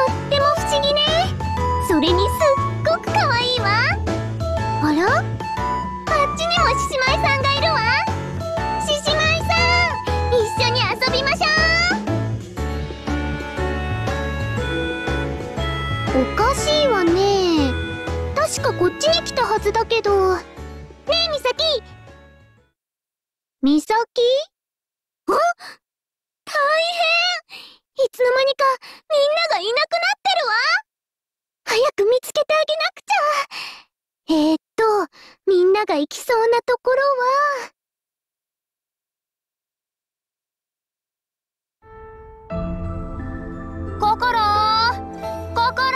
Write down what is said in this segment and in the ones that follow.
っても不思議ね。それにすっごく可愛いわ。あら？あっちにも獅子舞さんがいるわ。獅子舞さん一緒に遊びましょう。おかしいわね。確かこっちに来たはずだけど。ねえミサキミサキあ？大変。いつの間にかみんながいなくなってるわ。早く見つけてあげなくちゃ。えー、っとみんなが行きそうなところは？ココロココロ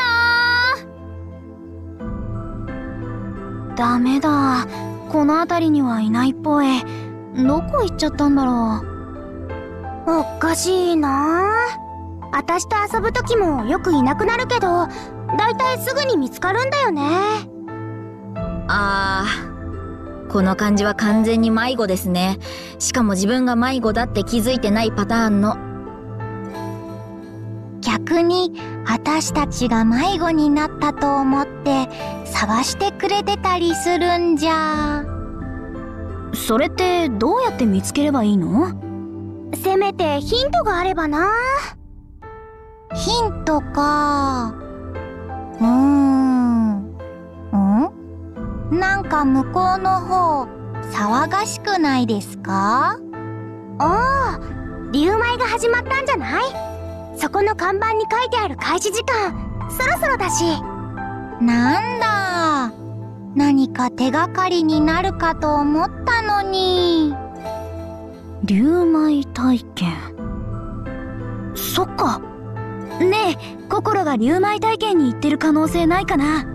ダメだ。この辺りにはいないっぽい。どこ行っちゃったんだろう。おかしいな。あ私と遊ぶ時もよくいなくなるけどだいたいすぐに見つかるんだよね。あーこの感じは完全に迷子ですね。しかも自分が迷子だって気づいてないパターンの。逆に私たちが迷子になったと思って探してくれてたりするんじゃ。それってどうやって見つければいいの？せめてヒントがあればなヒントか。うーん。ん？なんか向こうの方騒がしくないですか？ああ竜舞が始まったんじゃない？そこの看板に書いてある開始時間そろそろだし。なんだ。何か手がかりになるかと思ったのに。竜舞体験。そっかねえ心が竜舞体験に行ってる可能性ないかな。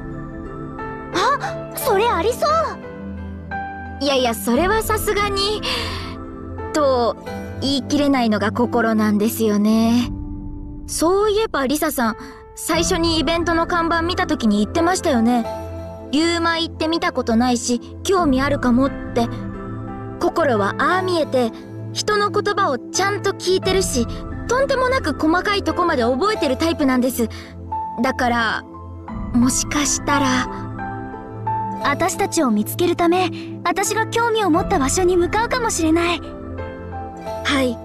あそれありそう。いやいやそれはさすがに。と言い切れないのが心なんですよね。そういえばリサさん最初にイベントの看板見た時に言ってましたよね。竜舞って見たことないし興味あるかもって。心はああ見えて人の言葉をちゃんと聞いてるしとんでもなく細かいとこまで覚えてるタイプなんです。だからもしかしたら。私たちを見つけるため私が興味を持った場所に向かうかもしれない。はい。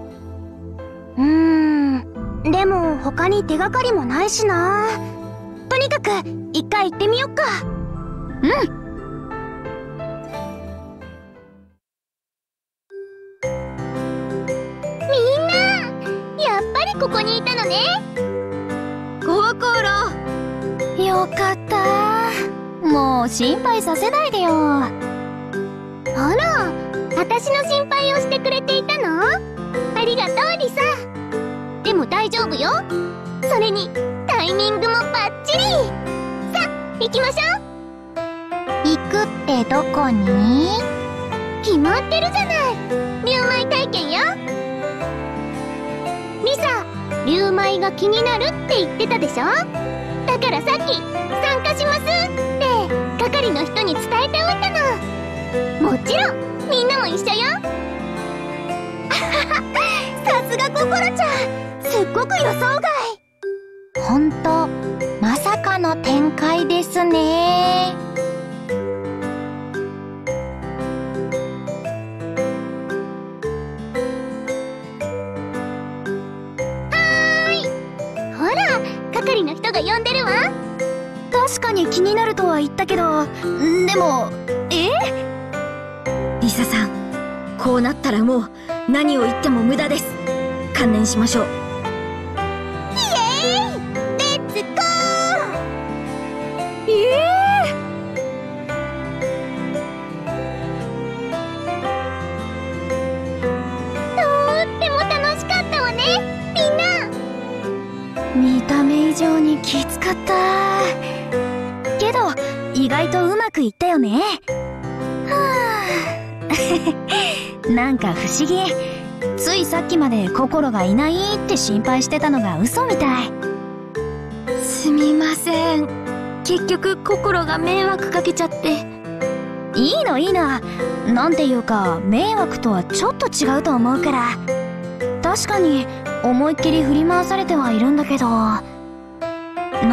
うーん。でも他に手がかりもないしな。とにかく一回行ってみよっか。うんここにいたのね。心よかった。もう心配させないでよ。あら私の心配をしてくれていたの？ありがとうリサ。でも大丈夫よ。それにタイミングもバッチリ。さ行きましょう。行くってどこに？決まってるじゃない。竜舞体験よリサ竜舞が気になるって言ってたでしょ？だからさっき参加しますって係の人に伝えておいたの。もちろんみんなも一緒よ。さすがココロちゃん。すっごく予想外。ほんとまさかの展開ですね。ら係の人が呼んでるわ。確かに気になるとは言ったけどでもえ？リサさんこうなったらもう何を言っても無駄です。観念しましょう。見た目以上にきつかった。けど意外とうまくいったよね。はあ なんか不思議。ついさっきまで心がいないって心配してたのが嘘みたい。すみません。結局心が迷惑かけちゃって。いいのいいの。なんていうか迷惑とはちょっと違うと思うから。確かに思いっきり振り回されてはいるんだけど。な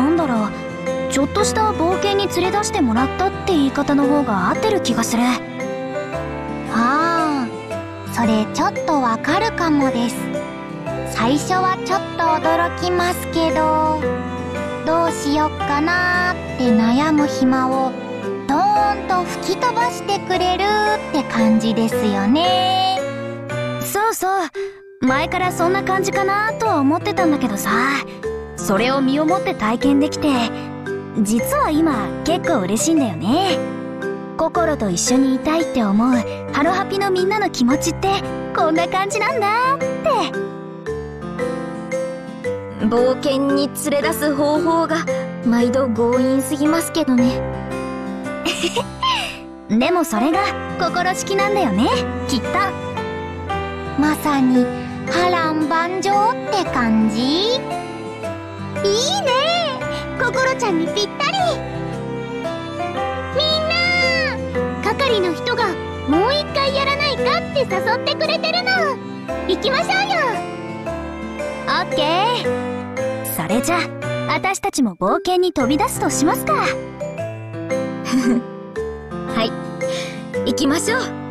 んだろう。ちょっとした冒険に連れ出してもらったって言い方の方が合ってる気がする。ああそれちょっとわかるかもです。最初はちょっと驚きますけど。どうしよっかなーって悩む暇をドーンと吹き飛ばしてくれるって感じですよね。そうそう。前からそんな感じかなとは思ってたんだけどさ。それを身をもって体験できて実は今結構嬉しいんだよね。心と一緒にいたいって思うハロハピのみんなの気持ちってこんな感じなんだって。冒険に連れ出す方法が毎度強引すぎますけどね。でもそれが心式なんだよねきっと。まさに波乱万丈って感じ？いいね！心ちゃんにぴったり！みんな！係の人がもう一回やらないかって誘ってくれてるの！行きましょうよ！オッケー！それじゃあ私たちも冒険に飛び出すとしますか。はい。行きましょう。